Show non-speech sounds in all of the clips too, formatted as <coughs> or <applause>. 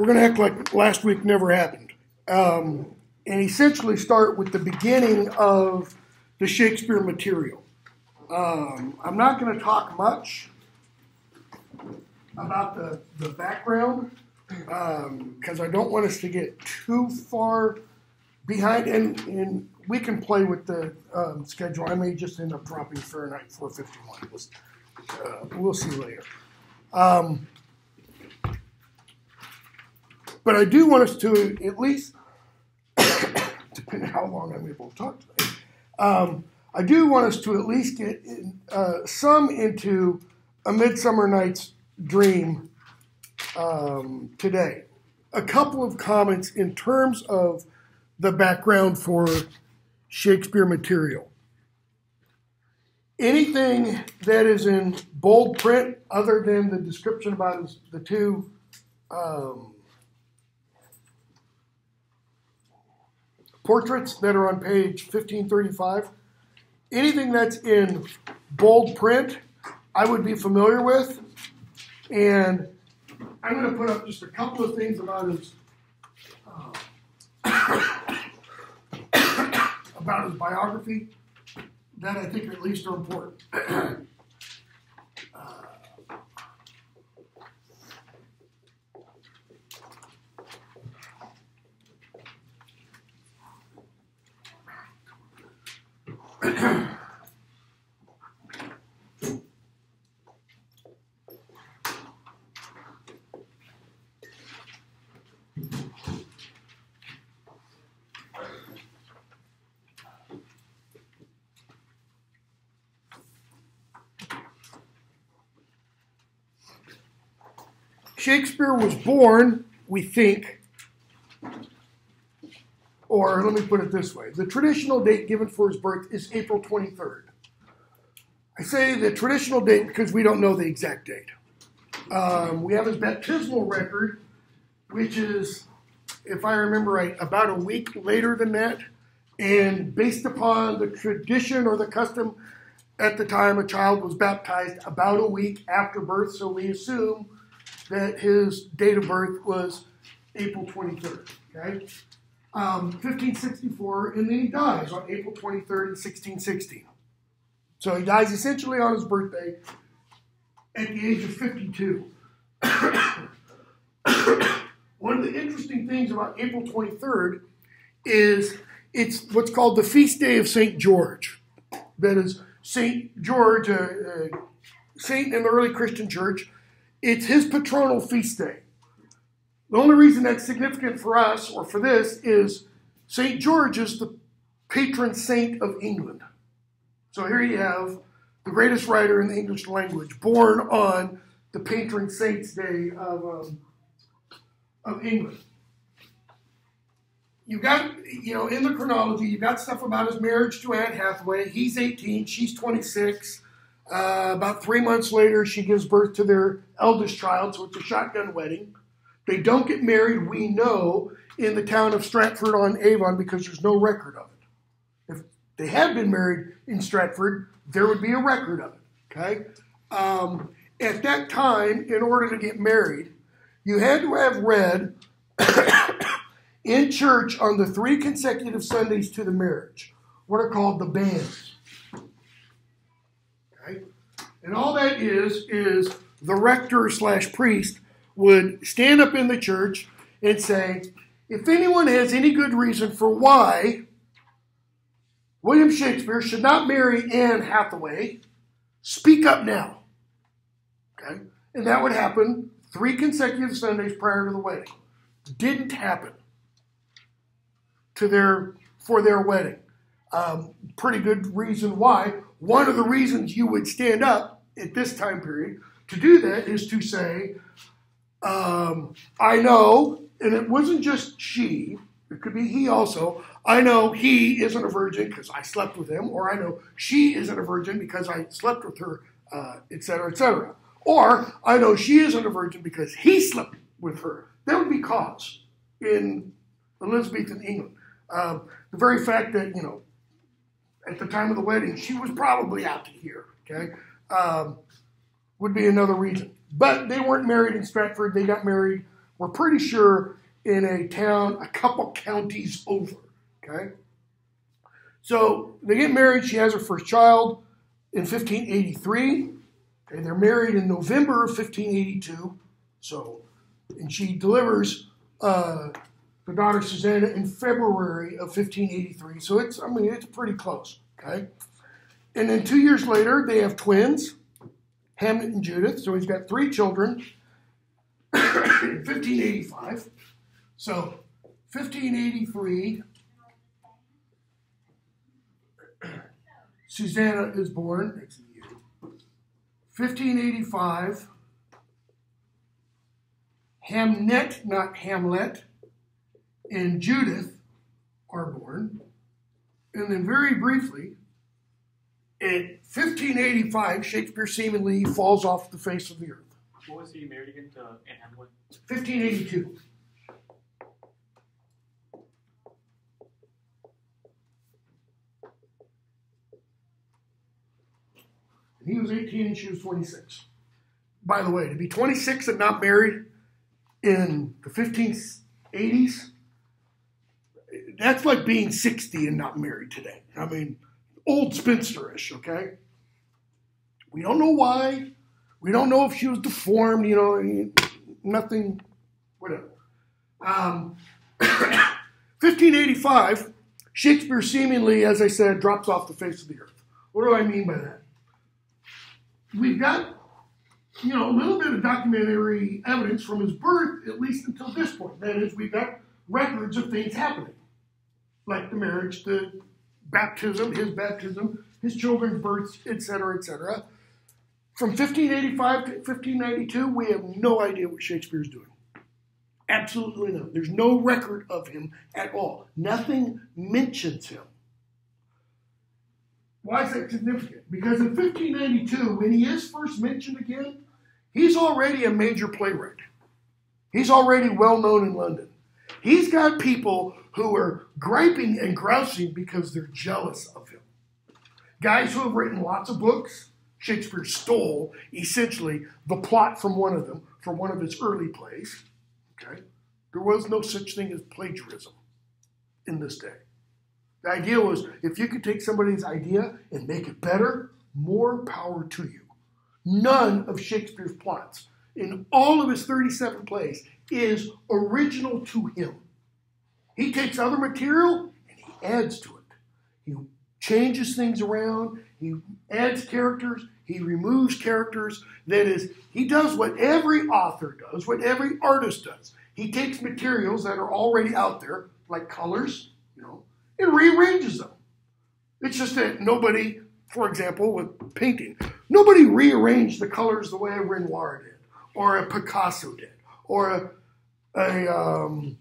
we're going to act like last week never happened, um, and essentially start with the beginning of the Shakespeare material. Um, I'm not going to talk much about the, the background because um, I don't want us to get too far behind, and, and we can play with the um, schedule. I may just end up dropping Fahrenheit 451. We'll, uh, we'll see later. Um, but I do want us to at least, <coughs> depending on how long I'm able to talk today, um, I do want us to at least get in, uh, some into A Midsummer Night's Dream um, today. A couple of comments in terms of the background for Shakespeare material. Anything that is in bold print, other than the description about the two um, portraits that are on page 1535, anything that's in bold print, I would be familiar with. And I'm going to put up just a couple of things about his uh, <coughs> about his biography that I think at least are important. <coughs> Shakespeare was born, we think, or let me put it this way the traditional date given for his birth is April 23rd. I say the traditional date because we don't know the exact date. Um, we have his baptismal record, which is, if I remember right, about a week later than that. And based upon the tradition or the custom at the time, a child was baptized about a week after birth. So we assume that his date of birth was April 23rd. Okay? Um, 1564, and then he dies on April 23rd 1660. So he dies essentially on his birthday at the age of 52. <coughs> One of the interesting things about April 23rd is it's what's called the feast day of St. George. That is St. George, a, a saint in the early Christian church, it's his patronal feast day. The only reason that's significant for us or for this is St. George is the patron saint of England. So here you have the greatest writer in the English language, born on the patron saint's day of, um, of England. You've got, you know, in the chronology, you've got stuff about his marriage to Anne Hathaway. He's 18, she's 26. Uh, about three months later, she gives birth to their eldest child, so it's a shotgun wedding. They don't get married, we know, in the town of Stratford on Avon because there's no record of it. If they had been married in Stratford, there would be a record of it. Okay? Um, at that time, in order to get married, you had to have read <coughs> in church on the three consecutive Sundays to the marriage what are called the banns. Okay, and all that is, is the rector slash priest would stand up in the church and say, if anyone has any good reason for why William Shakespeare should not marry Anne Hathaway, speak up now. Okay? And that would happen three consecutive Sundays prior to the wedding. Didn't happen to their for their wedding. Um, pretty good reason why. One of the reasons you would stand up at this time period to do that is to say, um, I know, and it wasn't just she, it could be he also. I know he isn't a virgin because I slept with him, or I know she isn't a virgin because I slept with her, etc., uh, etc. Et or I know she isn't a virgin because he slept with her. That would be cause in Elizabethan England. Um, the very fact that, you know, at the time of the wedding, she was probably out to here, okay, um, would be another reason. But they weren't married in Stratford. They got married we're pretty sure in a town a couple counties over. Okay? So they get married. She has her first child in 1583. Okay, they're married in November of 1582. So, and she delivers uh, the daughter Susanna in February of 1583. So it's, I mean, it's pretty close. Okay, and then two years later, they have twins, Hamnet and Judith. So he's got three children. <coughs> in 1585. So 1583 <coughs> Susanna is born. 1585, Hamnet, not Hamlet, and Judith are born. And then, very briefly, in 1585, Shakespeare seemingly falls off the face of the earth. What was he married again to Anne Hamlet? 1582. He was 18 and she was 26. By the way, to be 26 and not married in the 1580s, that's like being 60 and not married today. I mean, old spinsterish, okay? We don't know why. We don't know if she was deformed, you know, nothing, whatever. Um, <coughs> 1585, Shakespeare seemingly, as I said, drops off the face of the earth. What do I mean by that? we've got, you know, a little bit of documentary evidence from his birth, at least until this point. That is, we've got records of things happening, like the marriage, the baptism, his baptism, his children's births, etc., etc. From 1585 to 1592, we have no idea what Shakespeare's doing. Absolutely no. There's no record of him at all. Nothing mentions him. Why is that significant? Because in 1592, when he is first mentioned again, he's already a major playwright. He's already well known in London. He's got people who are griping and grousing because they're jealous of him. Guys who have written lots of books, Shakespeare stole essentially the plot from one of them, from one of his early plays. Okay? There was no such thing as plagiarism in this day. The idea was if you could take somebody's idea and make it better, more power to you. None of Shakespeare's plots in all of his 37 plays is original to him. He takes other material and he adds to it. He changes things around, he adds characters, he removes characters. That is, he does what every author does, what every artist does. He takes materials that are already out there, like colors, you know, and rearranges them. It's just that nobody, for example, with painting, nobody rearranged the colors the way a Renoir did, or a Picasso did, or a, a um,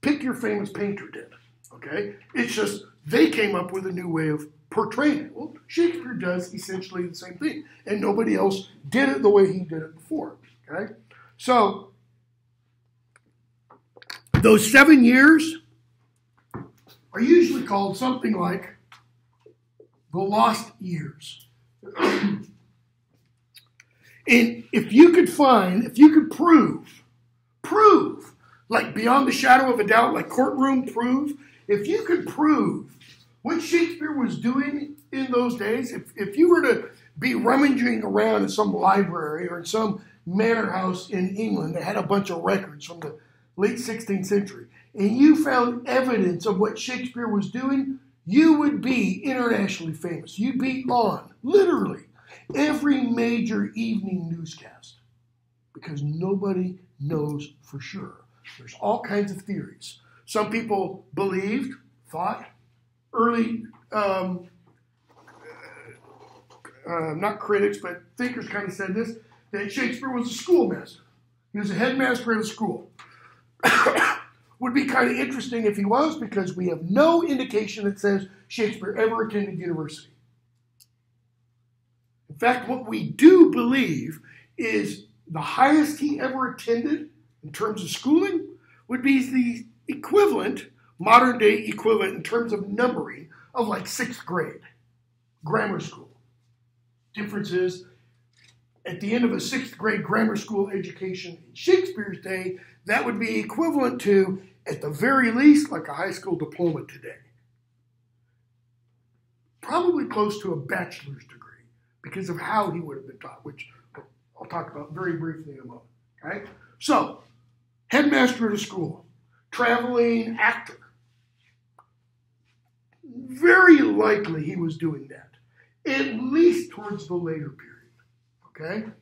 pick your famous painter did. Okay? It's just they came up with a new way of portraying it. Well, Shakespeare does essentially the same thing, and nobody else did it the way he did it before. Okay? So, those seven years are usually called something like the lost years. <clears throat> and if you could find, if you could prove, prove, like beyond the shadow of a doubt, like courtroom prove, if you could prove what Shakespeare was doing in those days, if, if you were to be rummaging around in some library or in some manor house in England that had a bunch of records from the late 16th century, and you found evidence of what Shakespeare was doing, you would be internationally famous. You'd be on, literally, every major evening newscast because nobody knows for sure. There's all kinds of theories. Some people believed, thought, early, um, uh, not critics, but thinkers kind of said this, that Shakespeare was a schoolmaster. He was a headmaster at a school. <coughs> would be kind of interesting if he was, because we have no indication that says Shakespeare ever attended university. In fact, what we do believe is the highest he ever attended in terms of schooling would be the equivalent, modern day equivalent in terms of numbering, of like sixth grade, grammar school. Difference is at the end of a sixth grade grammar school education in Shakespeare's day, that would be equivalent to, at the very least, like a high school diploma today. Probably close to a bachelor's degree because of how he would have been taught, which I'll talk about very briefly in a moment. Okay? So, headmaster of the school, traveling actor. Very likely he was doing that, at least towards the later period. Okay?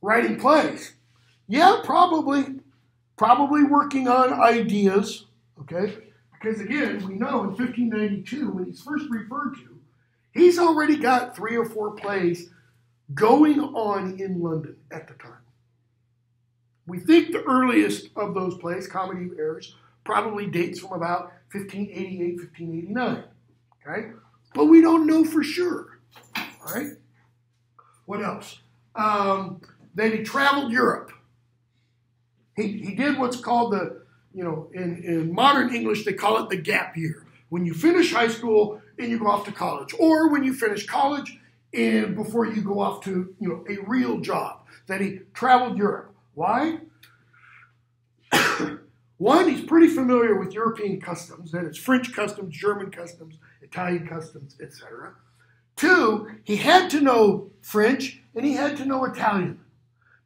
Writing plays. Yeah, probably. Probably working on ideas. Okay? Because again, we know in 1592, when he's first referred to, he's already got three or four plays going on in London at the time. We think the earliest of those plays, Comedy of Errors, probably dates from about 1588, 1589. Okay? But we don't know for sure. All right? What else? Um, then he traveled Europe. He, he did what's called the, you know, in, in modern English, they call it the gap year. When you finish high school and you go off to college, or when you finish college and before you go off to, you know, a real job. That he traveled Europe. Why? <coughs> One, he's pretty familiar with European customs, and that is French customs, German customs, Italian customs, etc. Two, he had to know French and he had to know Italian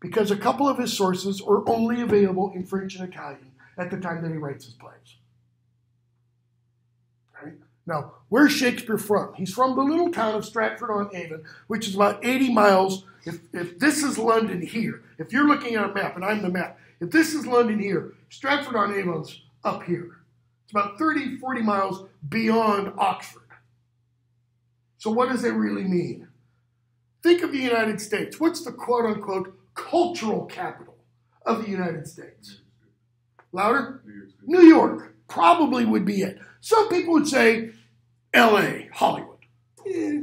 because a couple of his sources are only available in French and Italian at the time that he writes his plays. Right? Now, where's Shakespeare from? He's from the little town of Stratford on Avon, which is about 80 miles. If, if this is London here, if you're looking at a map and I'm the map, if this is London here, Stratford on Avon's up here. It's about 30, 40 miles beyond Oxford. So, what does that really mean? Think of the United States. What's the quote unquote cultural capital of the United States? Louder? New York. Probably would be it. Some people would say LA, Hollywood. Eh,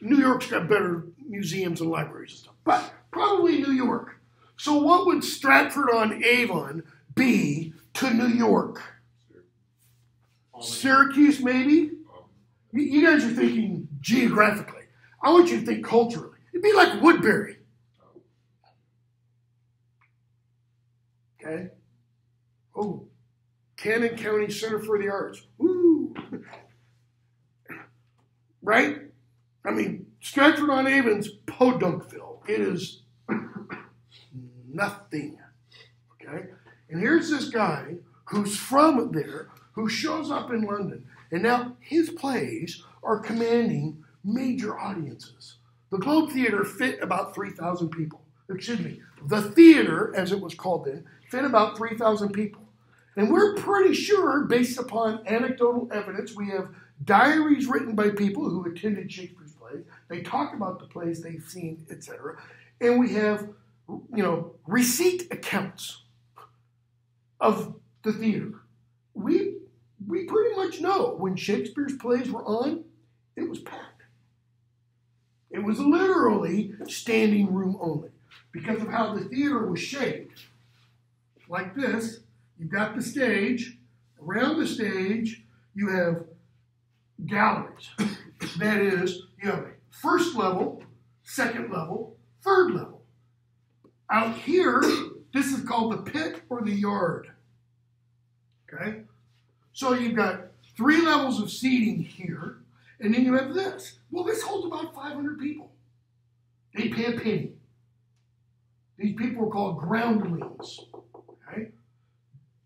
New York's got better museums and libraries and stuff, but probably New York. So, what would Stratford on Avon be to New York? Syracuse, maybe? You guys are thinking geographically. I want you to think culturally. It'd be like Woodbury. Okay? Oh, Cannon County Center for the Arts. Woo! <laughs> right? I mean, Stratford on Avon's Podunkville. It is <coughs> nothing. Okay? And here's this guy who's from there, who shows up in London, and now his plays are commanding major audiences. The Globe Theater fit about 3,000 people. Excuse me, the theater, as it was called then, fit about 3,000 people. And we're pretty sure, based upon anecdotal evidence, we have diaries written by people who attended Shakespeare's plays. They talk about the plays they've seen, etc. And we have, you know, receipt accounts of the theater. We we pretty much know when Shakespeare's plays were on, it was packed. It was literally standing room only because of how the theater was shaped. Like this, you've got the stage. Around the stage, you have galleries. that is, you have first level, second level, third level. Out here, this is called the pit or the yard. Okay? So you've got three levels of seating here, and then you have this. Well, this holds about 500 people. They pay a penny. These people are called groundlings. Okay?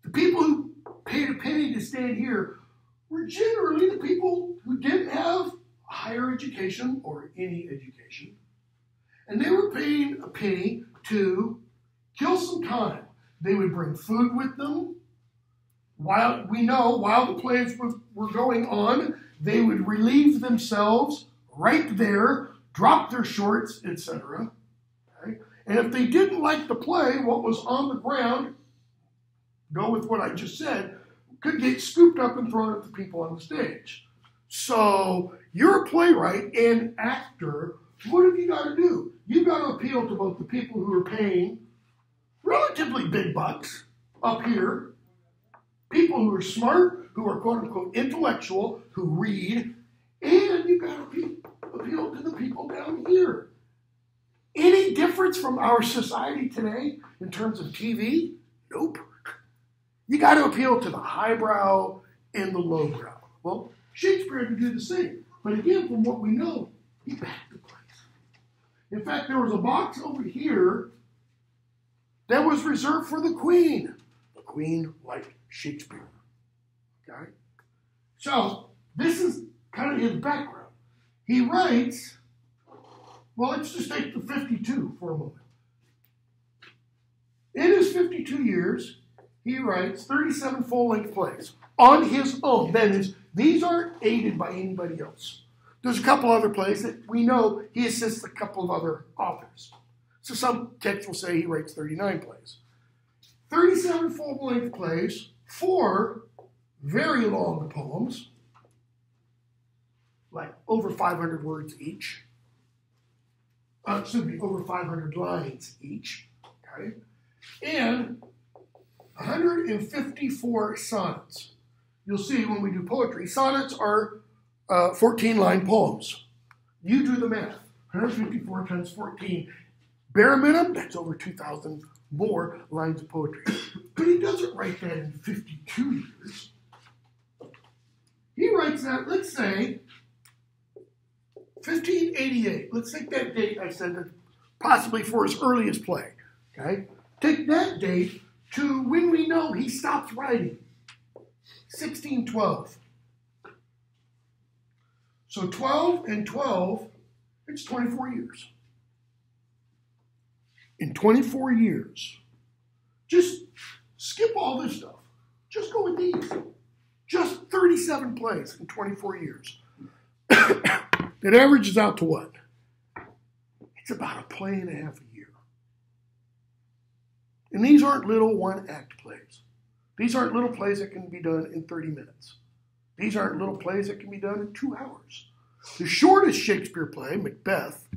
The people who paid a penny to stand here were generally the people who didn't have higher education or any education. And they were paying a penny to kill some time. They would bring food with them, while we know while the plays were, going on, they would relieve themselves right there, drop their shorts, etc. Okay? And if they didn't like the play, what was on the ground, go with what I just said, could get scooped up and thrown at the people on the stage. So you're a playwright and actor. What have you got to do? You've got to appeal to both the people who are paying relatively big bucks up here people who are smart, who are quote unquote intellectual, who read, and you've got to appeal, to the people down here. Any difference from our society today in terms of TV? Nope. You got to appeal to the highbrow and the lowbrow. Well, Shakespeare had to do the same. But again, from what we know, he backed the place. In fact, there was a box over here that was reserved for the Queen. Queen liked Shakespeare. Okay? So, this is kind of his background. He writes, well, let's just take the 52 for a moment. In his 52 years, he writes 37 full length plays on his own. That is, these aren't aided by anybody else. There's a couple other plays that we know he assists a couple of other authors. So some texts will say he writes 39 plays. 37 full length plays, four very long poems, like over 500 words each. Uh, excuse me, over 500 lines each. Okay? And 154 sonnets. You'll see when we do poetry, sonnets are uh, 14 line poems. You do the math. 154 times 14. Bare minimum, that's over 2,000 more lines of poetry. <coughs> But he doesn't write that in 52 years. He writes that, let's say, 1588. Let's take that date I said, possibly for his earliest play. Okay? Take that date to when we know he stops writing. 1612. So 12 and 12, it's 24 years. In 24 years, just skip all this stuff. Just go with these. Just 37 plays in 24 years. <coughs> it averages out to what? It's about a play and a half a year. And these aren't little one act plays. These aren't little plays that can be done in 30 minutes. These aren't little plays that can be done in two hours. The shortest Shakespeare play, Macbeth,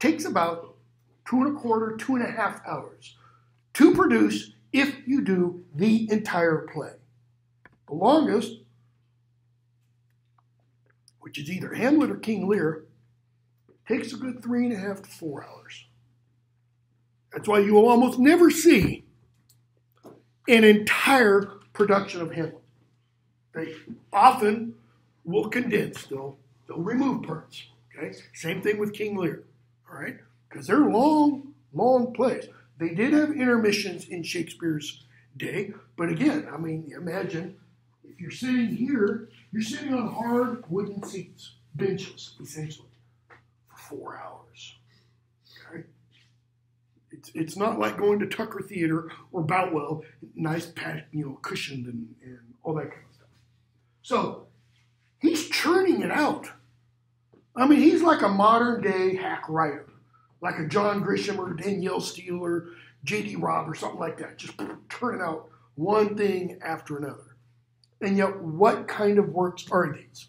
takes about two and a quarter, two and a half hours to produce if you do the entire play. The longest, which is either Hamlet or King Lear, takes a good three and a half to four hours. That's why you will almost never see an entire production of Hamlet. They often will condense, they'll, they'll remove parts. Okay? Same thing with King Lear. All right? Because they're long, long plays. They did have intermissions in Shakespeare's day, but again, I mean, imagine if you're sitting here, you're sitting on hard wooden seats, benches, essentially, for four hours. Okay? It's, it's not like going to Tucker Theater or Boutwell, nice, pad, you know, cushioned and, and all that kind of stuff. So he's churning it out. I mean, he's like a modern day hack writer, like a John Grisham or Danielle Steel or J.D. Robb or something like that, just turning out one thing after another. And yet, what kind of works are these?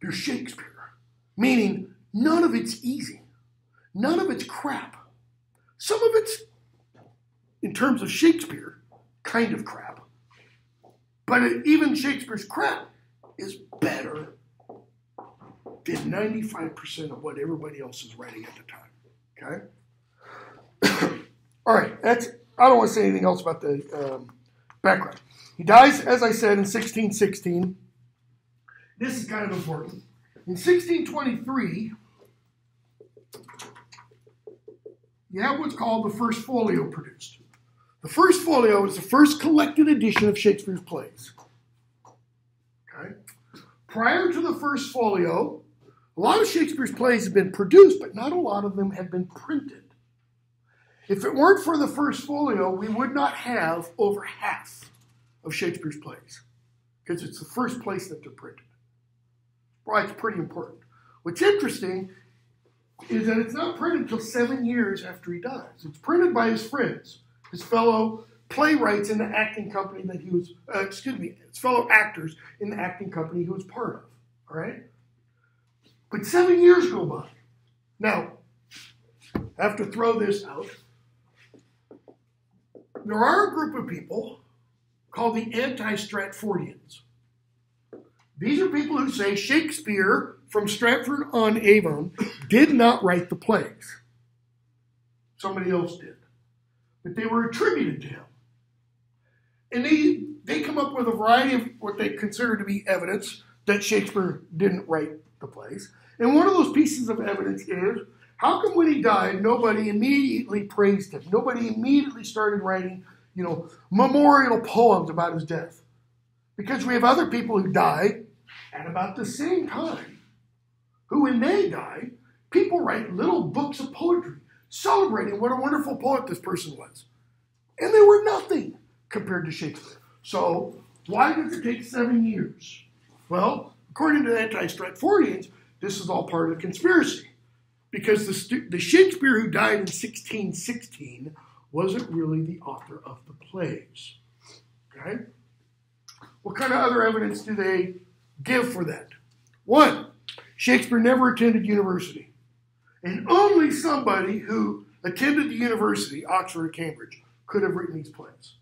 They're Shakespeare, meaning none of it's easy, none of it's crap. Some of it's, in terms of Shakespeare, kind of crap. But even Shakespeare's crap is better than 95% of what everybody else is writing at the time. Okay? <coughs> All right, that's, I don't want to say anything else about the um, background. He dies, as I said, in 1616. This is kind of important. In 1623, you have what's called the first folio produced. The first folio is the first collected edition of Shakespeare's plays. Okay? Prior to the first folio, a lot of Shakespeare's plays have been produced, but not a lot of them have been printed. If it weren't for the first folio, we would not have over half of Shakespeare's plays because it's the first place that they're printed. Why it's pretty important. What's interesting is that it's not printed until seven years after he dies. It's printed by his friends, his fellow playwrights in the acting company that he was, uh, excuse me, his fellow actors in the acting company he was part of. All right? But seven years go by. Now, I have to throw this out. There are a group of people called the anti Stratfordians. These are people who say Shakespeare from Stratford on Avon did not write the plays. Somebody else did. But they were attributed to him. And they, they come up with a variety of what they consider to be evidence that Shakespeare didn't write the place. And one of those pieces of evidence is how come when he died, nobody immediately praised him? Nobody immediately started writing, you know, memorial poems about his death. Because we have other people who died at about the same time, who when they die, people write little books of poetry celebrating what a wonderful poet this person was. And they were nothing compared to Shakespeare. So why does it take seven years? Well, according to the anti-Stratfordians, this is all part of the conspiracy. Because the, the Shakespeare who died in 1616 wasn't really the author of the plays. Okay? What kind of other evidence do they give for that? One, Shakespeare never attended university. And only somebody who attended the university, Oxford or Cambridge, could have written these plays.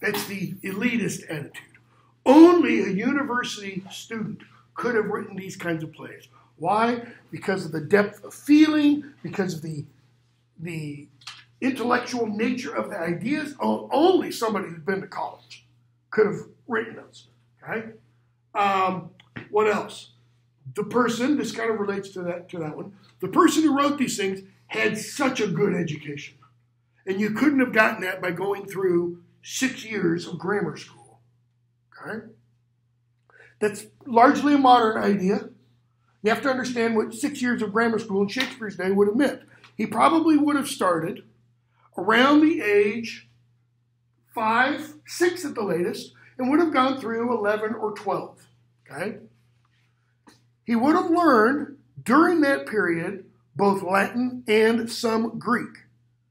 That's the elitist attitude. Only a university student could have written these kinds of plays. Why? Because of the depth of feeling, because of the, the intellectual nature of the ideas. Only somebody who's been to college could have written those. Okay? Um, what else? The person, this kind of relates to that, to that one, the person who wrote these things had such a good education. And you couldn't have gotten that by going through six years of grammar school. Okay? That's largely a modern idea. You have to understand what six years of grammar school in Shakespeare's day would have meant. He probably would have started around the age five, six at the latest, and would have gone through 11 or 12. Okay? He would have learned during that period both Latin and some Greek,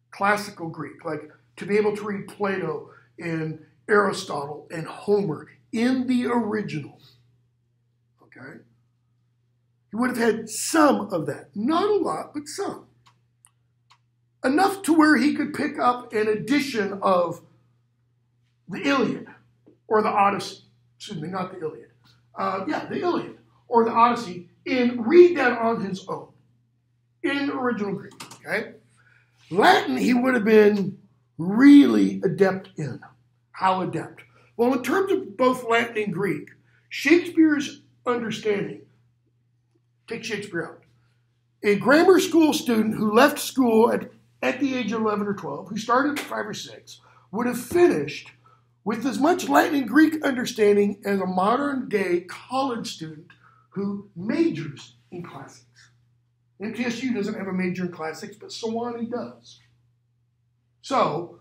classical Greek, like to be able to read Plato and Aristotle and Homer in the original. Okay? He would have had some of that. Not a lot, but some. Enough to where he could pick up an edition of the Iliad or the Odyssey. Excuse me, not the Iliad. Uh, yeah, the Iliad or the Odyssey and read that on his own in original Greek. Okay? Latin, he would have been really adept in. How adept? Well, in terms of both Latin and Greek, Shakespeare's understanding, take Shakespeare out. A grammar school student who left school at, at the age of 11 or 12, who started at 5 or 6, would have finished with as much Latin and Greek understanding as a modern day college student who majors in classics. MTSU doesn't have a major in classics, but Sewanee does. So,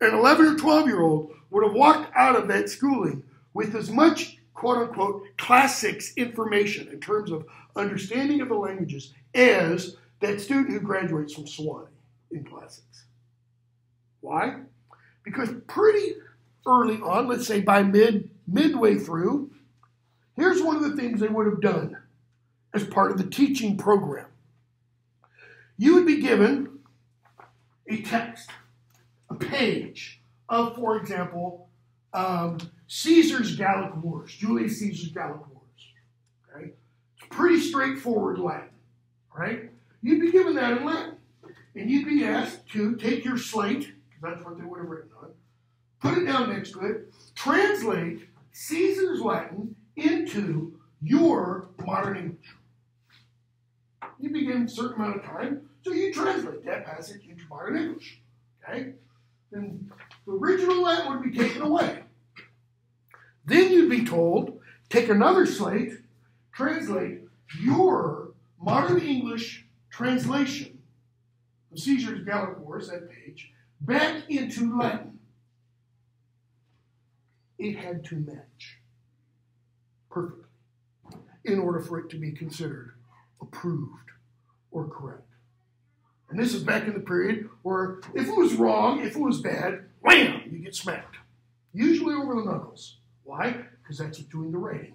an 11 or 12 year old would have walked out of that schooling with as much quote unquote classics information in terms of understanding of the languages as that student who graduates from Sewanee in classics. Why? Because pretty early on, let's say by mid midway through, here's one of the things they would have done as part of the teaching program. You would be given a text, a page of, for example, um, Caesar's Gallic Wars, Julius Caesar's Gallic Wars. Okay? It's pretty straightforward Latin, right? You'd be given that in Latin. And you'd be asked to take your slate, because that's what they would have written on, put it down next to it, translate Caesar's Latin into your modern English. You'd be given a certain amount of time, so you translate that passage into modern English. Okay? Then the original Latin would be taken away. Then you'd be told, take another slate, translate your modern English translation of Caesar's Gallic Wars, that page, back into Latin. It had to match perfectly in order for it to be considered approved or correct. And this is back in the period where if it was wrong, if it was bad, wham, you get smacked. Usually over the knuckles. Why? Because that's what's doing the writing.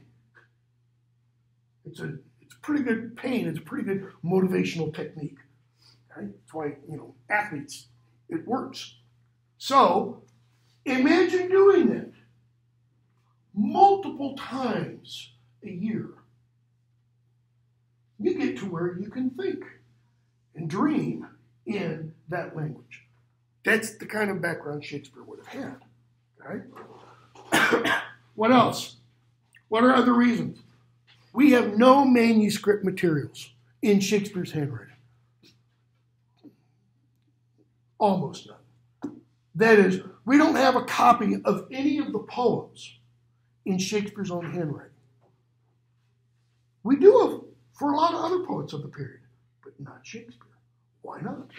It's a it's a pretty good pain. It's a pretty good motivational technique. Okay? That's why, you know, athletes, it works. So imagine doing that multiple times a year you get to where you can think and dream in that language. That's the kind of background Shakespeare would have had. Okay? <coughs> what else? What are other reasons? We have no manuscript materials in Shakespeare's handwriting. Almost none. That is, we don't have a copy of any of the poems in Shakespeare's own handwriting. We do have for a lot of other poets of the period, not Shakespeare. Why not?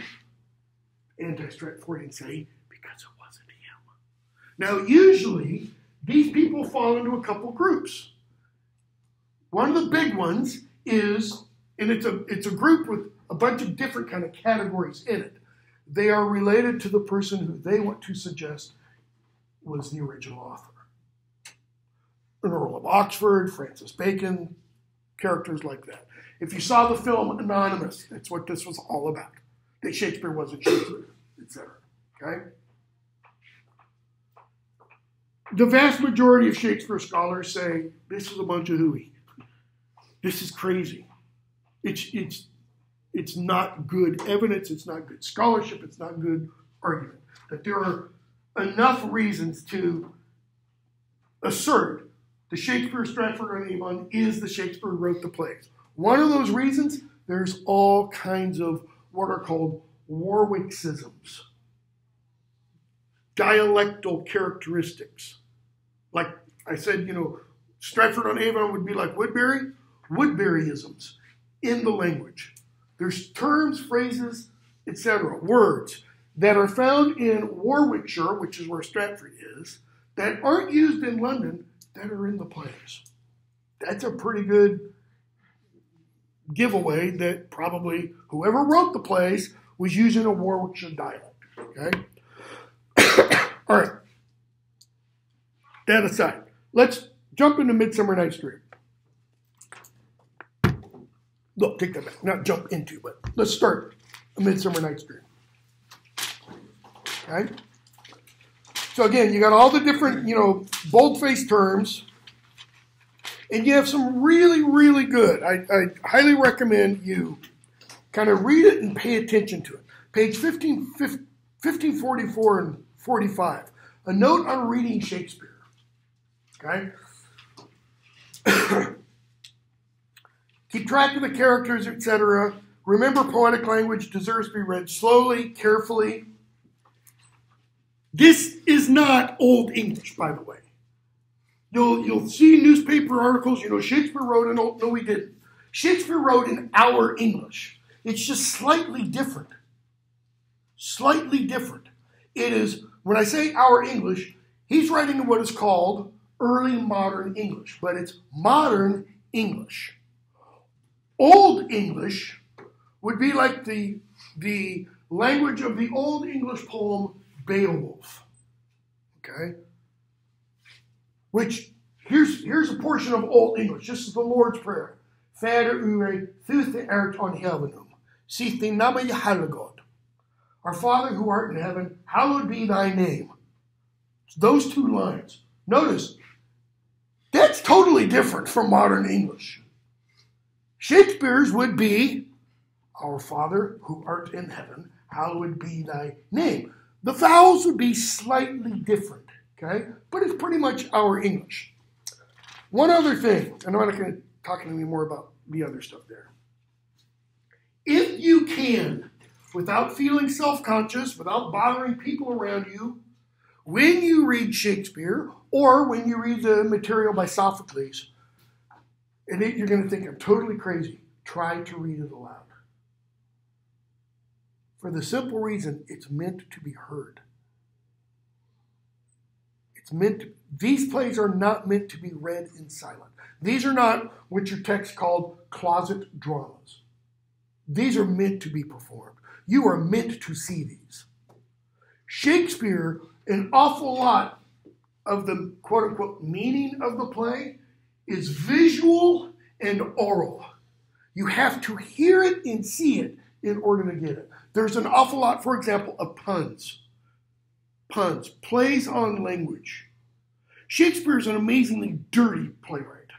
Anti-Stratfordians say, because it wasn't him. Now, usually, these people fall into a couple groups. One of the big ones is, and it's a, it's a group with a bunch of different kind of categories in it. They are related to the person who they want to suggest was the original author. An Earl of Oxford, Francis Bacon, characters like that. If you saw the film Anonymous, that's what this was all about. That Shakespeare wasn't Shakespeare, etc. Okay? The vast majority of Shakespeare scholars say this is a bunch of hooey. This is crazy. It's it's it's not good evidence, it's not good scholarship, it's not good argument. That there are enough reasons to assert the Shakespeare Stratford on Avon is the Shakespeare who wrote the plays. One of those reasons, there's all kinds of what are called Warwickisms, dialectal characteristics. Like I said, you know, Stratford on Avon would be like Woodbury, Woodburyisms in the language. There's terms, phrases, etc., words that are found in Warwickshire, which is where Stratford is, that aren't used in London that are in the plays. That's a pretty good giveaway that probably whoever wrote the plays was using a Warwickshire dialect. Okay? <coughs> All right. That aside, let's jump into Midsummer Night's Dream. Look, take that back. Not jump into, but let's start A Midsummer Night's Dream. Okay? So again, you got all the different, you know, bold-faced terms, and you have some really, really good. I, I highly recommend you kind of read it and pay attention to it. Page 15, 1544 and 45. A note on reading Shakespeare. Okay? <coughs> Keep track of the characters, etc. Remember, poetic language deserves to be read slowly, carefully, this is not Old English, by the way. You'll, you'll see newspaper articles, you know, Shakespeare wrote in Old, no, he didn't. Shakespeare wrote in our English. It's just slightly different. Slightly different. It is, when I say our English, he's writing in what is called early modern English, but it's modern English. Old English would be like the, the language of the Old English poem Beowulf. Okay? Which, here's, here's a portion of Old English. This is the Lord's Prayer. Vader ure, thuthe art on heavenum, sith the nama. Our Father who art in heaven, hallowed be thy name. Those two lines. Notice, that's totally different from modern English. Shakespeare's would be, Our Father who art in heaven, hallowed be thy name. The vowels would be slightly different, okay? But it's pretty much our English. One other thing, and I'm not going to talk any more about the other stuff there. If you can, without feeling self conscious, without bothering people around you, when you read Shakespeare or when you read the material by Sophocles, and it, you're going to think I'm totally crazy, try to read it aloud for the simple reason it's meant to be heard. It's meant to, these plays are not meant to be read in silence. These are not what your text called closet dramas. These are meant to be performed. You are meant to see these. Shakespeare, an awful lot of the quote unquote meaning of the play is visual and oral. You have to hear it and see it in order to get it. There's an awful lot, for example, of puns. Puns, plays on language. Shakespeare is an amazingly dirty playwright.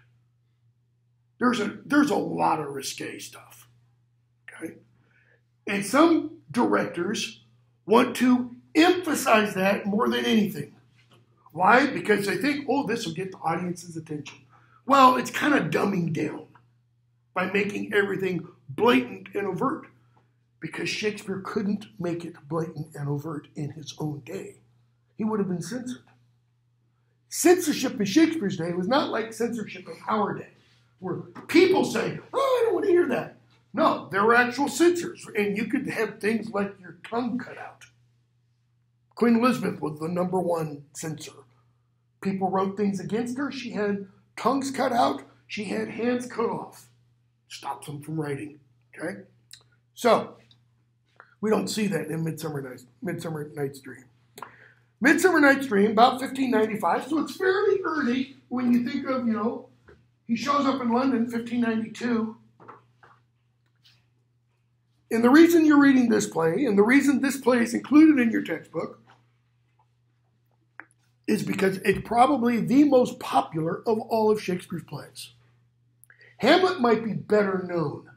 There's a there's a lot of risque stuff. Okay? And some directors want to emphasize that more than anything. Why? Because they think, oh, this will get the audience's attention. Well, it's kind of dumbing down by making everything blatant and overt because Shakespeare couldn't make it blatant and overt in his own day. He would have been censored. Censorship in Shakespeare's day was not like censorship in our day, where people say, oh, I don't want to hear that. No, there were actual censors, and you could have things like your tongue cut out. Queen Elizabeth was the number one censor. People wrote things against her. She had tongues cut out. She had hands cut off. Stops them from writing. Okay? So, we don't see that in Midsummer Night's, Midsummer Night's Dream. Midsummer Night's Dream, about 1595, so it's fairly early when you think of, you know, he shows up in London 1592. And the reason you're reading this play, and the reason this play is included in your textbook, is because it's probably the most popular of all of Shakespeare's plays. Hamlet might be better known,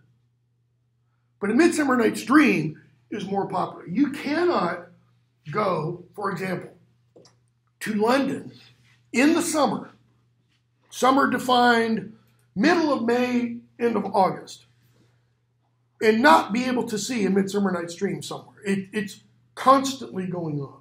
but A Midsummer Night's Dream is more popular. You cannot go, for example, to London in the summer, summer defined middle of May, end of August, and not be able to see a Midsummer Night's Dream somewhere. It, it's constantly going on.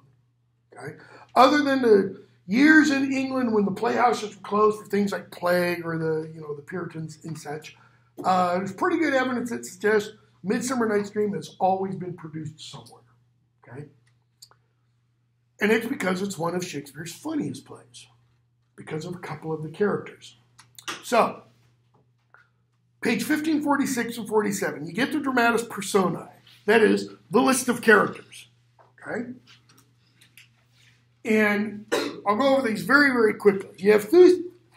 Okay? Other than the years in England when the playhouses were closed for things like plague or the you know the Puritans and such, uh, there's pretty good evidence that suggests Midsummer Night's Dream has always been produced somewhere. Okay? And it's because it's one of Shakespeare's funniest plays, because of a couple of the characters. So, page 1546 and 47, you get the dramatis personae, that is, the list of characters. Okay? And <clears throat> I'll go over these very, very quickly. You have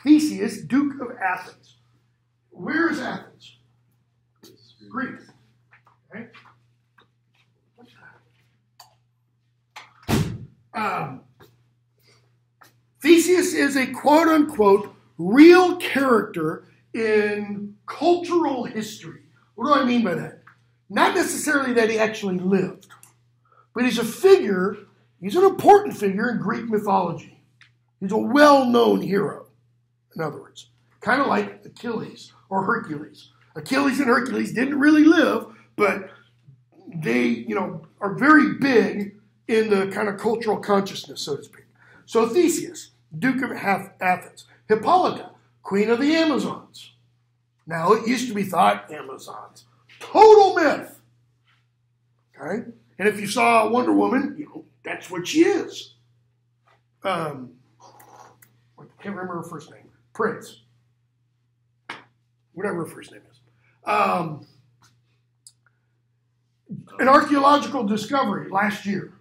Theseus, Duke of Athens. Where is Athens? Greece. Okay? Um, Theseus is a quote unquote real character in cultural history. What do I mean by that? Not necessarily that he actually lived, but he's a figure, he's an important figure in Greek mythology. He's a well known hero, in other words, kind of like Achilles or Hercules. Achilles and Hercules didn't really live, but they, you know, are very big in the kind of cultural consciousness, so to speak. So Theseus, Duke of Athens, Hippolyta, Queen of the Amazons. Now it used to be thought Amazons, total myth. Okay, and if you saw Wonder Woman, you know that's what she is. Um, I can't remember her first name. Prince, whatever her first name is. Um, an archaeological discovery last year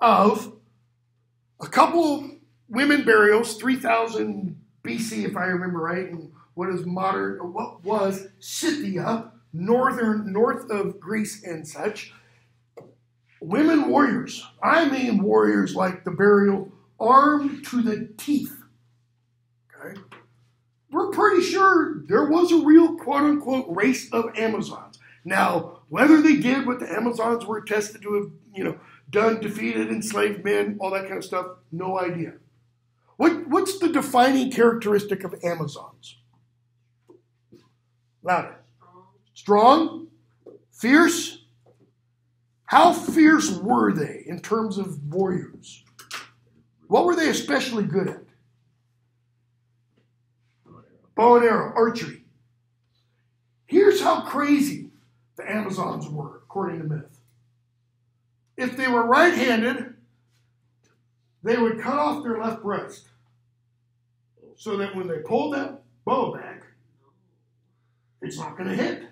of a couple women burials, 3000 BC, if I remember right, and what is modern, what was Scythia, northern, north of Greece and such. Women warriors, I mean warriors like the burial, armed to the teeth. Okay? We're pretty sure there was a real quote unquote race of Amazons. Now, whether they did what the Amazons were attested to have, you know, done, defeated enslaved men, all that kind of stuff, no idea. What, what's the defining characteristic of Amazons? Louder. Strong? Fierce? How fierce were they in terms of warriors? What were they especially good at? Bow and arrow, archery. Here's how crazy the Amazons were, according to myth. If they were right handed, they would cut off their left breast so that when they pulled that bow back, it's not going to hit.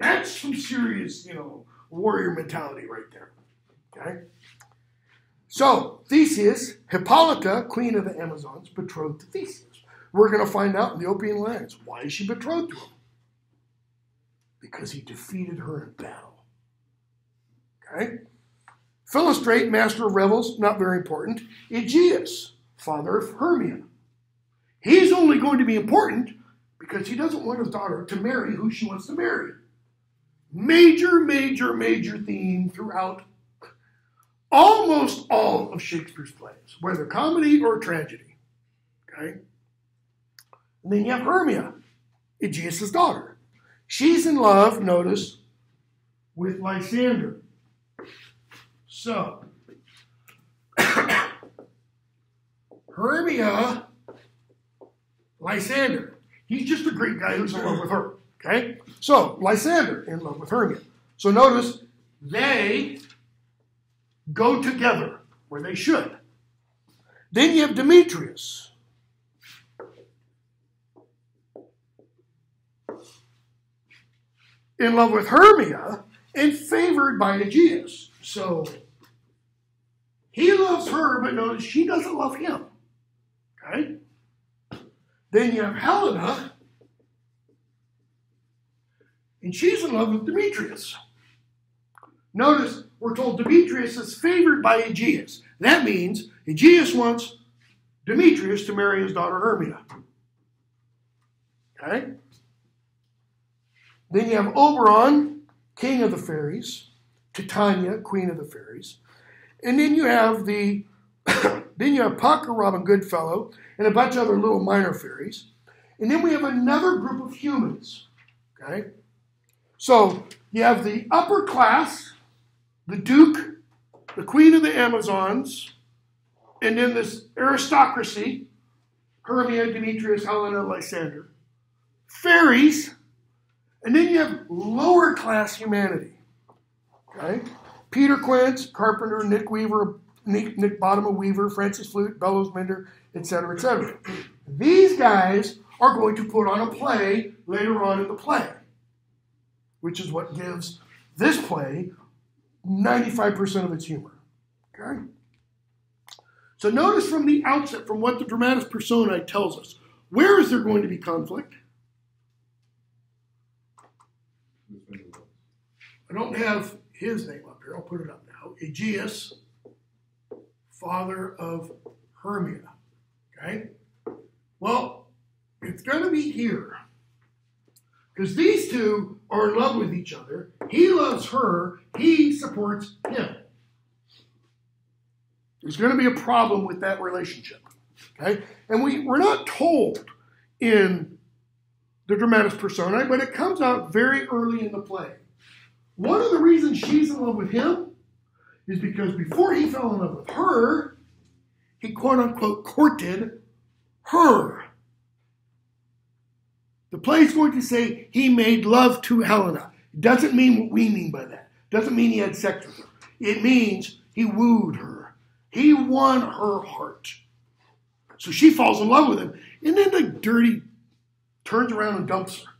That's some serious, you know, warrior mentality right there. Okay? So, Theseus, Hippolyta, queen of the Amazons, betrothed to Theseus. We're going to find out in the Oppian Lands why is she betrothed to him? Because he defeated her in battle. Okay? Philostrate, master of revels, not very important. Aegeus, father of Hermia. He's only going to be important because he doesn't want his daughter to marry who she wants to marry. Major, major, major theme throughout almost all of Shakespeare's plays, whether comedy or tragedy. Okay? And then you have Hermia, Aegeus' daughter. She's in love, notice, with Lysander. So, <coughs> Hermia, Lysander. He's just a Greek guy who's in love with her. Okay? So, Lysander in love with Hermia. So notice they go together where they should. Then you have Demetrius. In love with Hermia and favored by Aegeus. So he loves her, but notice she doesn't love him. Okay? Then you have Helena, and she's in love with Demetrius. Notice we're told Demetrius is favored by Aegeus. That means Aegeus wants Demetrius to marry his daughter Hermia. Okay? Then you have Oberon, king of the fairies, Titania, queen of the fairies. And then you have the <coughs> then you have Puck Robin Goodfellow and a bunch of other little minor fairies. And then we have another group of humans. Okay? So you have the upper class, the Duke, the Queen of the Amazons, and then this aristocracy, Hermia, Demetrius, Helena, Lysander, fairies, and then you have lower class humanity. Okay? Peter Quince, Carpenter, Nick Weaver, Nick, Nick Bottom Weaver, Francis Flute, Bellows Mender, etc., etc. These guys are going to put on a play later on in the play, which is what gives this play 95% of its humor. Okay? So notice from the outset, from what the dramatis personae tells us, where is there going to be conflict? I don't have his name here. I'll put it up now. Aegeus, father of Hermia. Okay? Well, it's going to be here. Because these two are in love with each other. He loves her, he supports him. There's going to be a problem with that relationship. Okay? And we, we're not told in the dramatis personae, but it comes out very early in the play. One of the reasons she's in love with him is because before he fell in love with her, he quote unquote courted her. The play is going to say he made love to Helena. It doesn't mean what we mean by that. It doesn't mean he had sex with her. It means he wooed her. He won her heart. So she falls in love with him. And then the dirty turns around and dumps her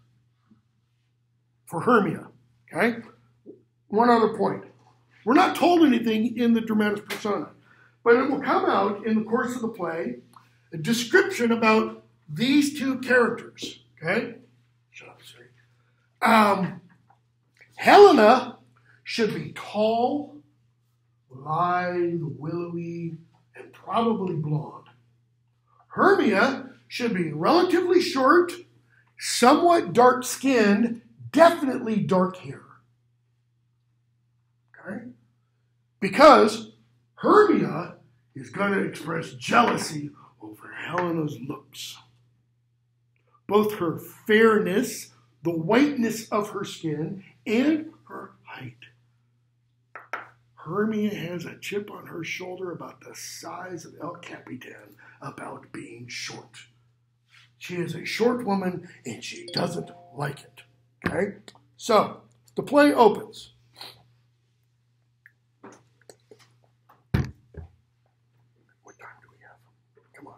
for Hermia. Okay? One other point. We're not told anything in the dramatis persona, but it will come out in the course of the play a description about these two characters. Okay? Shut up, Siri. Um, Helena should be tall, lithe, willowy, and probably blonde. Hermia should be relatively short, somewhat dark skinned, definitely dark hair. Okay? Because Hermia is going to express jealousy over Helena's looks. Both her fairness, the whiteness of her skin, and her height. Hermia has a chip on her shoulder about the size of El Capitan about being short. She is a short woman and she doesn't like it. Okay? So, the play opens. What time do we have? Come on.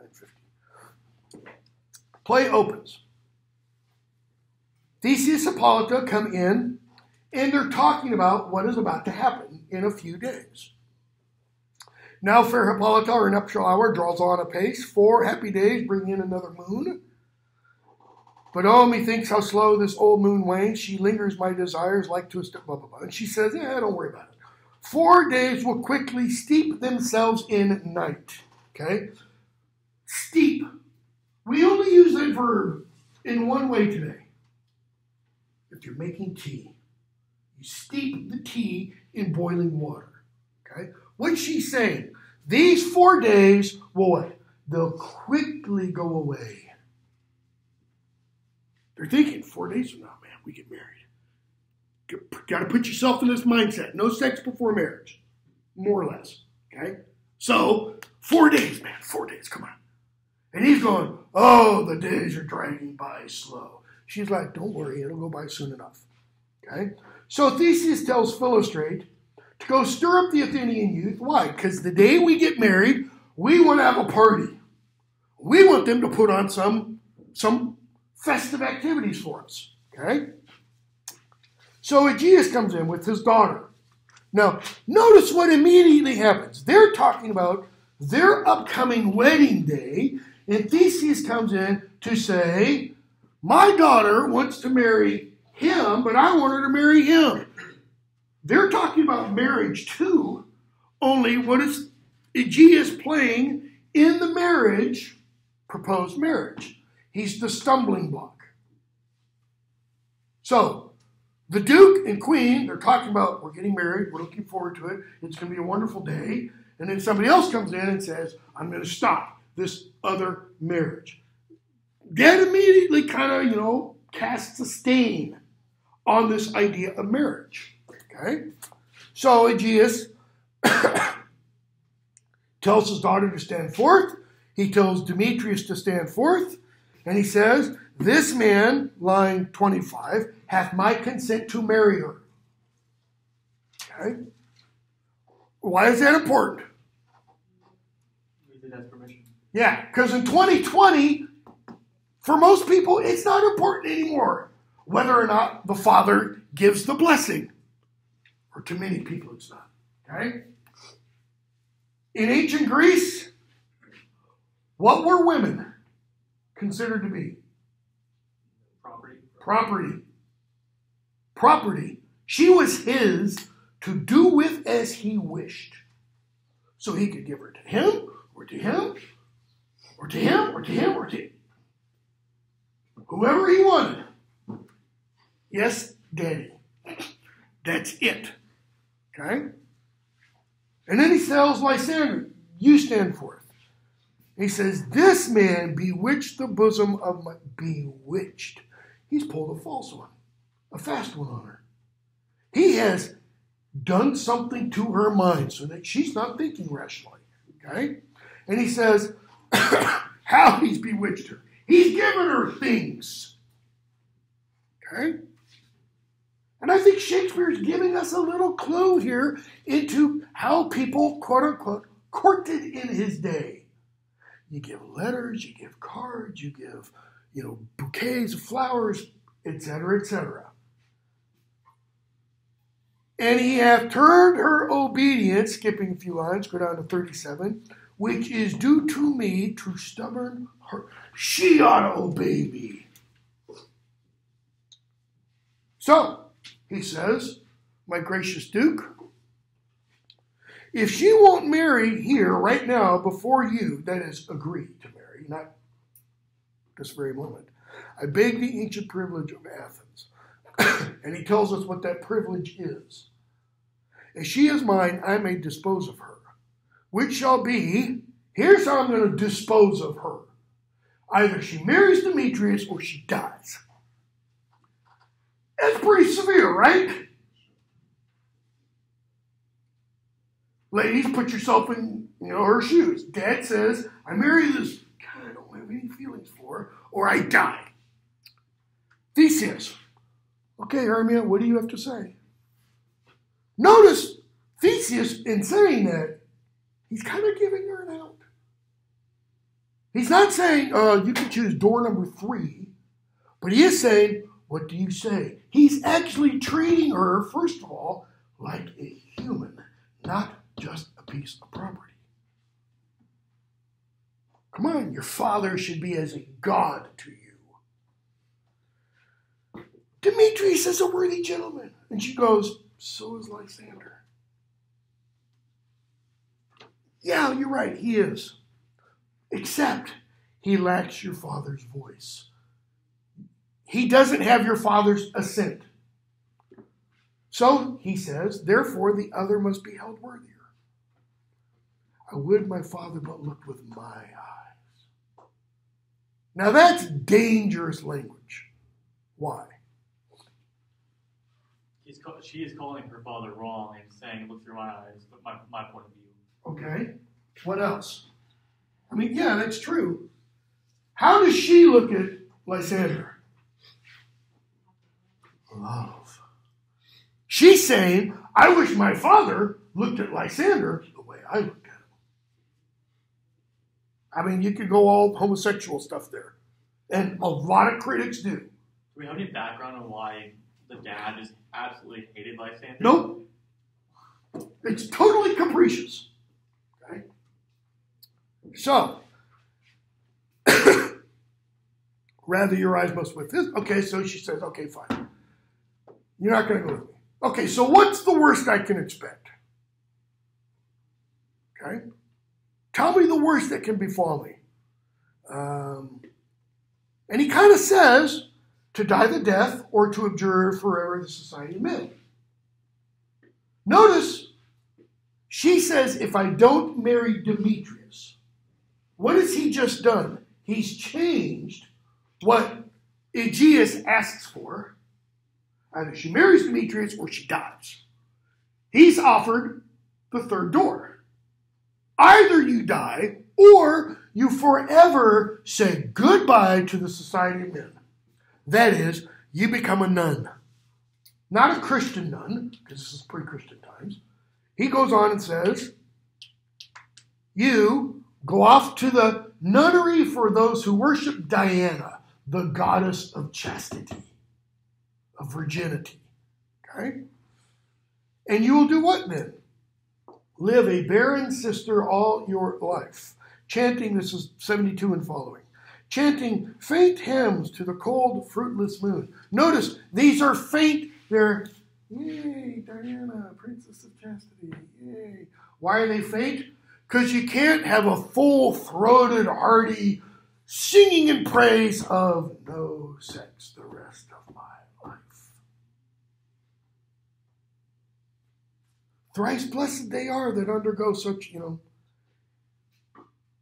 9.50. Play opens. Theseus and Hippolyta come in and they're talking about what is about to happen in a few days. Now, fair Hippolyta, our nuptial hour draws on apace. Four happy days bring in another moon. But oh, methinks how slow this old moon wanes. She lingers my desires like to a step, blah, blah, blah. And she says, yeah, don't worry about it. Four days will quickly steep themselves in night. Okay? Steep. We only use that verb in one way today. If you're making tea, you steep the tea in boiling water. Okay? What's she saying? These four days will what? They'll quickly go away. They're thinking, four days from now, man, we get married. Got to put yourself in this mindset. No sex before marriage, more or less. Okay? So, four days, man, four days, come on. And he's going, oh, the days are dragging by slow. She's like, don't worry, it'll go by soon enough. Okay? So Theseus tells Philostrate to go stir up the Athenian youth. Why? Because the day we get married, we want to have a party. We want them to put on some, some festive activities for us. Okay? So Aegeus comes in with his daughter. Now, notice what immediately happens. They're talking about their upcoming wedding day, and Theseus comes in to say, My daughter wants to marry him, but I want her to marry him. They're talking about marriage too, only what is Aegeus playing in the marriage, proposed marriage? He's the stumbling block. So, the Duke and Queen, they're talking about, we're getting married, we're looking forward to it, it's going to be a wonderful day. And then somebody else comes in and says, I'm going to stop this other marriage. That immediately kind of, you know, casts a stain on this idea of marriage. Okay? So Aegeus <coughs> tells his daughter to stand forth. He tells Demetrius to stand forth. And he says, This man, line 25, hath my consent to marry her. Okay? Why is that important? Yeah, because in 2020, for most people, it's not important anymore whether or not the father gives the blessing. Or to many people, it's not. Okay? In ancient Greece, what were women considered to be? Property. Property. Property. She was his to do with as he wished. So he could give her to him, or to him, or to him, or to him, or to whoever he wanted. Yes, Daddy. That's it. Okay? And then he tells Lysander, You stand forth. He says, This man bewitched the bosom of my. Bewitched. He's pulled a false one, a fast one on her. He has done something to her mind so that she's not thinking rationally. Okay? And he says, <coughs> How he's bewitched her. He's given her things. Okay? And I think Shakespeare is giving us a little clue here into how people, quote unquote, courted in his day. You give letters, you give cards, you give, you know, bouquets of flowers, etc., etc. And he hath turned her obedience, skipping a few lines, go down to 37, which is due to me to stubborn her. She ought to obey me. So, he says, my gracious Duke, if she won't marry here right now before you, that is, agree to marry, not this very moment, I beg the ancient privilege of Athens. <coughs> and he tells us what that privilege is. If she is mine, I may dispose of her, which shall be here's how I'm going to dispose of her. Either she marries Demetrius or she dies. That's pretty severe, right? Ladies, put yourself in you know her shoes. Dad says, I marry this guy I don't have any feelings for, or I die. Theseus. Okay, Hermia, what do you have to say? Notice Theseus, in saying that, he's kind of giving her an out. He's not saying uh, you can choose door number three, but he is saying, what do you say? He's actually treating her, first of all, like a human, not just a piece of property. Come on, your father should be as a god to you. Demetrius is a worthy gentleman. And she goes, So is Lysander. Yeah, you're right, he is. Except he lacks your father's voice. he doesn't have your father's assent. So he says, therefore the other must be held worthier. I would my father but looked with my eyes. Now that's dangerous language. Why? He's she is calling her father wrong and saying, "Look through my eyes," but my, my point of view. Okay. What else? I mean, yeah, that's true. How does she look at Lysander? Love. She's saying, I wish my father looked at Lysander the way I look at him. I mean, you could go all homosexual stuff there. And a lot of critics do. Do we have any background on why the dad just absolutely hated Lysander? Nope. It's totally capricious. So, <coughs> rather your eyes must with this. Okay, so she says, okay, fine. You're not going to go with me. Okay, so what's the worst I can expect? Okay? Tell me the worst that can befall me. Um, and he kind of says to die the death or to abjure forever the society of men. Notice she says, if I don't marry Demetrius, what has he just done? He's changed what Aegeus asks for. Either she marries Demetrius or she dies. He's offered the third door. Either you die or you forever say goodbye to the society of men. That is, you become a nun. Not a Christian nun, because this is pre Christian times. He goes on and says, You go off to the nunnery for those who worship Diana, the goddess of chastity, of virginity. Okay? And you will do what then? Live a barren sister all your life. Chanting, this is 72 and following. Chanting faint hymns to the cold, fruitless moon. Notice these are faint, they're, yay, Diana, princess of chastity, yay. Why are they faint? Because you can't have a full throated, hearty singing in praise of no sex the rest of my life. Thrice blessed they are that undergo such, you know.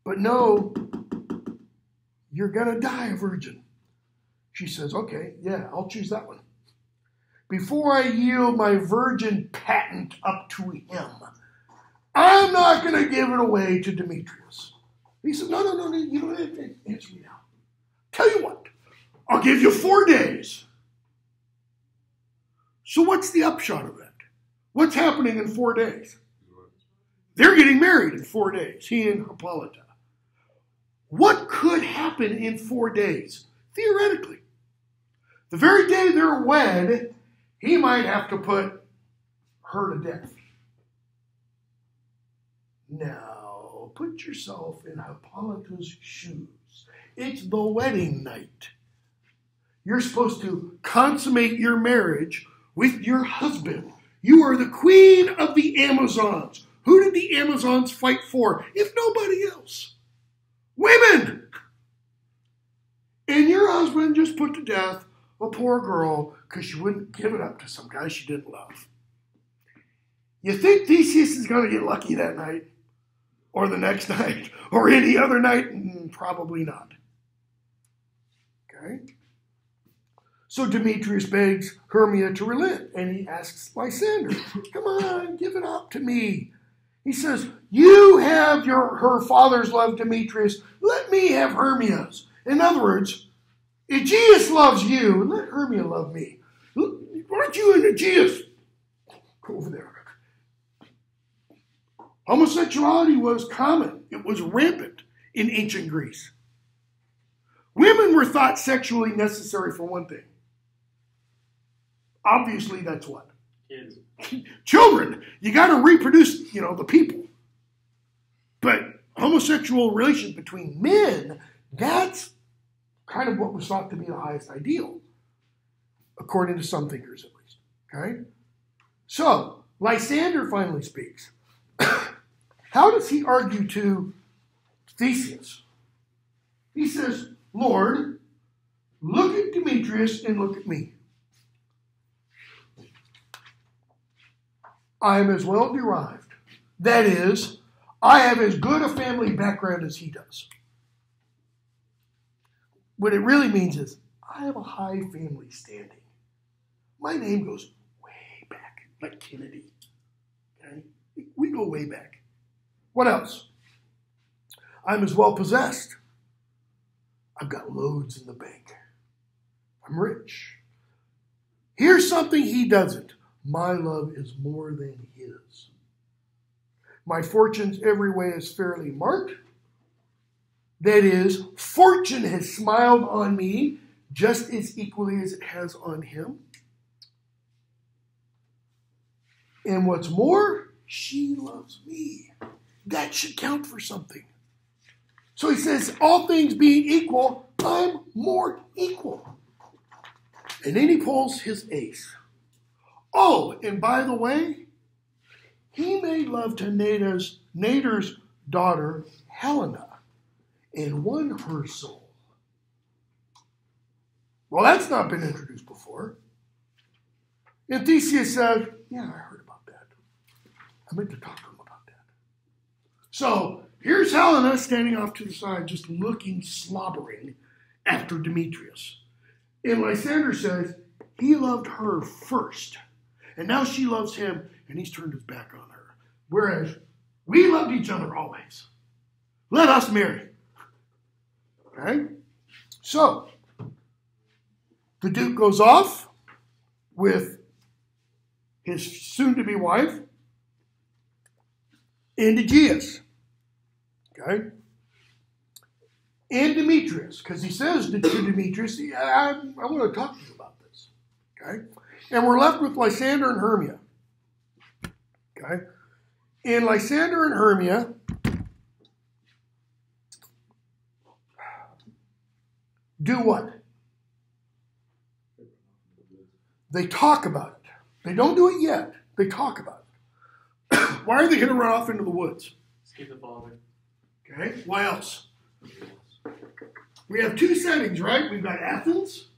But no, you're going to die a virgin. She says, okay, yeah, I'll choose that one. Before I yield my virgin patent up to him, I'm not going to give it away to Demetrius. He said, no, no, no, no, you don't have to answer me now. Tell you what, I'll give you four days. So what's the upshot of that? What's happening in four days? They're getting married in four days, he and Hippolyta. What could happen in four days? Theoretically. The very day they're wed, he might have to put her to death. Now, put yourself in Hippolyta's shoes. It's the wedding night. You're supposed to consummate your marriage with your husband. You are the queen of the Amazons. Who did the Amazons fight for, if nobody else? Women! And your husband just put to death a poor girl because she wouldn't give it up to some guy she didn't love. You think Theseus is going to get lucky that night? Or the next <laughs> night? Or any other night? Mm, probably not. Okay? So Demetrius begs Hermia to relent, and he asks Lysander, <laughs> Come on, give it up to me. He says, You have your her father's love, Demetrius. Let me have Hermia's. In other words, Aegeus loves you, and let Hermia love me. Don't you and Aegeus go over there? Homosexuality was common, it was rampant in ancient Greece. Women were thought sexually necessary for one thing. Obviously, that's what? Kids. <laughs> Children. You got to reproduce, you know, the people. But homosexual relations between men, that's kind of what was thought to be the highest ideal, according to some thinkers at least. Okay? So, Lysander finally speaks. <coughs> How does he argue to Theseus? He says, Lord, look at Demetrius and look at me. I am as well derived. That is, I have as good a family background as he does. What it really means is, I have a high family standing. My name goes way back, like Kennedy. Okay? We go way back. What else? I'm as well possessed. I've got loads in the bank. I'm rich. Here's something he doesn't my love is more than his. My fortunes every way is fairly marked. That is, fortune has smiled on me just as equally as it has on him. And what's more, she loves me. That should count for something. So he says, all things being equal, I'm more equal. And then he pulls his ace. Oh, and by the way, he made love to Nedar's, Nedar's daughter, Helena, and won her soul. Well, that's not been introduced before. And Theseus said, Yeah, I heard about that. I meant to talk to him about that. So here's Helena standing off to the side, just looking slobbering after Demetrius. And Lysander says, He loved her first. And now she loves him, and he's turned his back on her. Whereas we loved each other always. Let us marry. Okay? So, the Duke goes off with his soon to be wife, and Aegeus. Okay? And Demetrius, because he says to Demetrius, I, I want to talk to you about this. Okay? And we're left with Lysander and Hermia. Okay? In Lysander and Hermia, do what? They talk about it. They don't do it yet. They talk about it. <coughs> Why are they going to run off into the woods? The. Okay. Why else? We have two settings, right? We've got Athens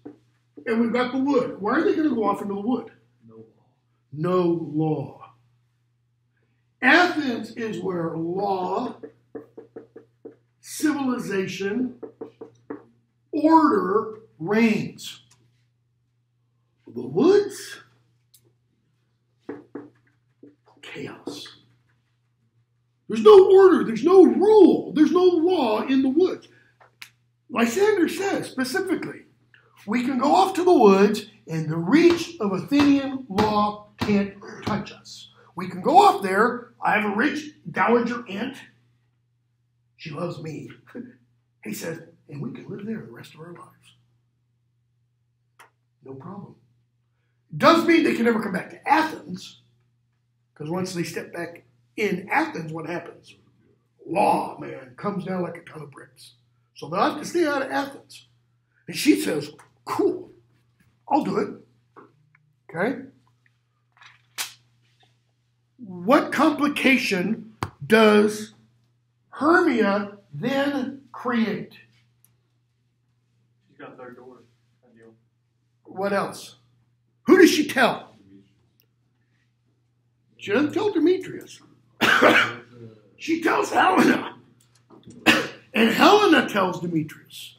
and we've got the wood. Why are they going to go off into the wood? No law. No law. Athens is where law, civilization, order reigns. The woods, chaos. There's no order, there's no rule, there's no law in the woods. Lysander says specifically, we can go off to the woods and the reach of Athenian law can't touch us. We can go off there. I have a rich dowager aunt. She loves me. <laughs> he says, and we can live there the rest of our lives. No problem. Does mean they can never come back to Athens, because once they step back in Athens, what happens? Law, man, comes down like a ton of bricks. So they'll have to stay out of Athens. And she says, Cool, I'll do it. Okay? What complication does Hermia then create? She's got third door. What else? Who does she tell? She doesn't tell Demetrius. She tells Helena. and Helena tells Demetrius.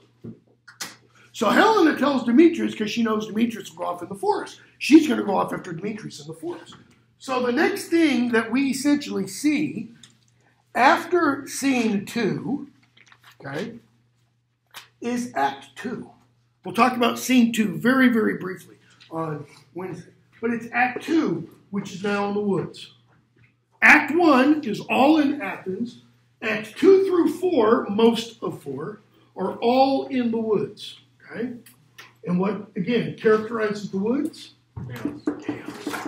So Helena tells Demetrius because she knows Demetrius will go off in the forest. She's going to go off after Demetrius in the forest. So the next thing that we essentially see after scene two, okay, is act two. We'll talk about scene two very, very briefly on Wednesday. But it's act two, which is now in the woods. Act one is all in Athens. Act two through four, most of four, are all in the woods. Okay? And what, again, characterizes the woods? Chaos.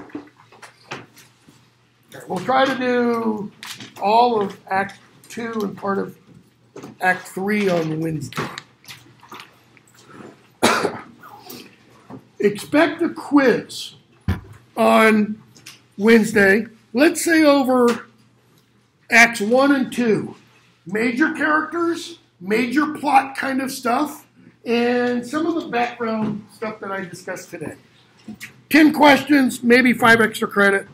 Okay, we'll try to do all of Act 2 and part of Act 3 on Wednesday. <coughs> Expect a quiz on Wednesday. Let's say over Acts 1 and 2. Major characters, major plot kind of stuff and some of the background stuff that I discussed today. 10 questions, maybe five extra credit.